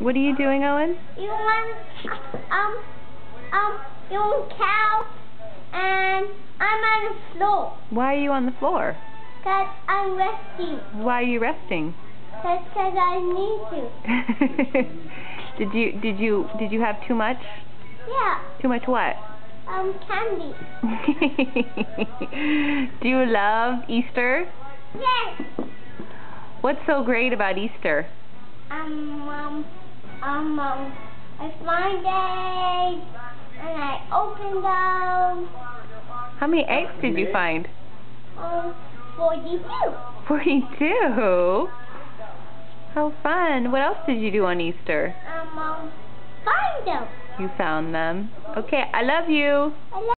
What are you doing, Owen? You want um um you want cow and I'm on the floor Why are you on the floor? cause I'm resting Why are you resting? cause, cause I need to. did you did you did you have too much? Yeah, Too much what? um candy. Do you love Easter? Yes. What's so great about Easter? Um um um um I find eggs and I open them. How many eggs did you find? Um, forty-two. Forty-two. How fun. What else did you do on Easter? Um um find them. You found them. Okay, I love you. I